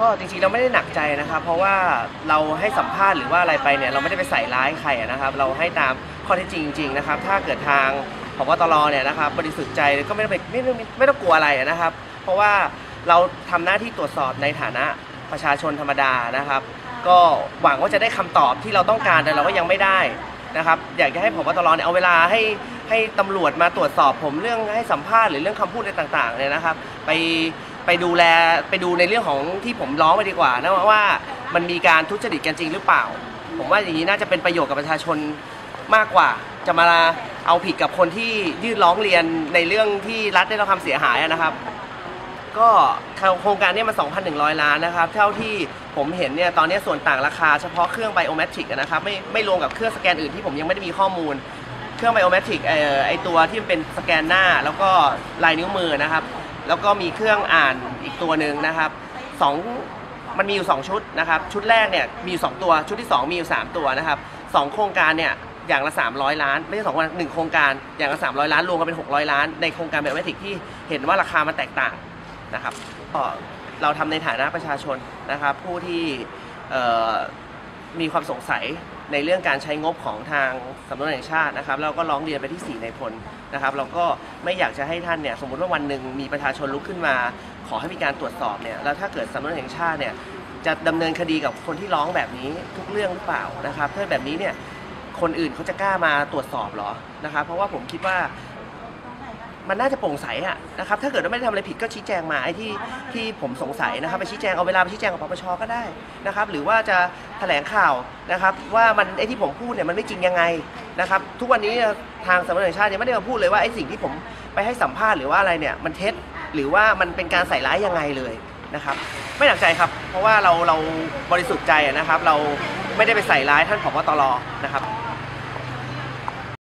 ก็จริงๆเราไม่ได้หนักใจนะครับ เพราะว่าเราให้สัมภาษณ์หรือว่าอะไรไปเนี่ยเราไม่ได้ไปใส่ร้ายใครนะครับ เราให้ตามข้อเท็จจริงจริงนะครับ ถ้าเกิดทางพบตรเนี่ยนะครับบริสุทธิ์ใจก็ไม่ต้องไปไม่ต้องไม่ต้องกลัวอะไรนะครับ เพราะว่าเราทำหน้าที่ตรวจสอบในฐานะประชาชนธรรมดานะครับ ก็หวังว่าจะได้คำตอบที่เราต้องการแต่เราก็ยังไม่ได้นะครับ อยากจะให้พบตรเนี่ยเอาเวลาให้ให้ตำรวจมาตรวจสอบผมเรื่องให้สัมภาษณ์หรือเรื่องคำพูดอะไรต่างๆเนี่ยนะครับ ไป ไปดูแลไปดูในเรื่องของที่ผมร้องไปดีกว่านะว่ามันมีการทุจริตกันจริงหรือเปล่า ผมว่าอย่างนี้น่าจะเป็นประโยชน์กับประชาชนมากกว่า จะมาเอาผิดกับคนที่ยื่นร้องเรียนในเรื่องที่รัฐได้รับความเสียหายนะครับ ก็โครงการนี้มัน2,100 ล้านนะครับ เท่าที่ผมเห็นเนี่ยตอนนี้ส่วนต่างราคาเฉพาะเครื่องไบโอเมตริกนะครับไม่ไม่รวมกับเครื่องสแกนอื่นที่ผมยังไม่ได้มีข้อมูล เครื่องไบโอเมตริกไอตัวที่มันเป็นสแกนหน้า แล้วก็ลายนิ้วมือนะครับ แล้วก็มีเครื่องอ่านอีกตัวหนึ่งนะครับสองมันมีอยู่ 2 ชุดนะครับ ชุดแรกเนี่ยมีอยู่ 2 ตัว ชุดที่ 2 มีอยู่ 3 ตัวนะครับสองโครงการเนี่ยอย่างละ 300 ล้าน ไม่ใช่สองวันหนึ่งโครงการอย่างละ 300 ล้านรวมกันเป็น 600 ล้าน ในโครงการไบโอเมตริกที่เห็นว่าราคามันแตกต่างนะครับก็เราทำในฐานะประชาชนนะครับ ผู้ที่มีความสงสัย ในเรื่องการใช้งบของทางสำนักงานแห่งชาตินะครับเราก็ร้องเรียนไปที่4ในพลนะครับ เราก็ไม่อยากจะให้ท่านเนี่ยสมมุติว่าวันหนึ่งมีประชาชนลุกขึ้นมา ขอให้มีการตรวจสอบเนี่ยแล้วถ้าเกิดสำนักงานแห่งชาติเนี่ยจะดำเนินคดีกับคนที่ร้องแบบนี้ทุกเรื่องหรือเปล่านะครับถ้าแบบนี้เนี่ยคนอื่นเขาจะกล้ามาตรวจสอบหรอนะครับ เพราะว่าผมคิดว่ามันน่าจะโปร่งใสอะนะครับ ถ้าเกิดว่าไม่ได้ทำอะไรผิดก็ชี้แจงมาไอ้ที่ที่ผมสงสัยนะครับ ไปชี้แจงเอาเวลาไปชี้แจงกับปปชก็ได้นะครับ หรือว่าจะ แถลงข่าวนะครับ ว่ามันไอ้ที่ผมพูดเนี่ยมันไม่จริงยังไงนะครับ ทุกวันนี้ทางสำนักงานแห่งชาติยังไม่ได้มาพูดเลยว่าไอ้สิ่งที่ผมไปให้สัมภาษณ์หรือว่าอะไรเนี่ยมันเท็จหรือว่ามันเป็นการใส่ร้ายยังไงเลยนะครับ ไม่หนักใจครับ เพราะว่าเราเราบริสุทธิ์ใจนะครับ เราไม่ได้ไปใส่ร้ายท่านผบตรนะครับ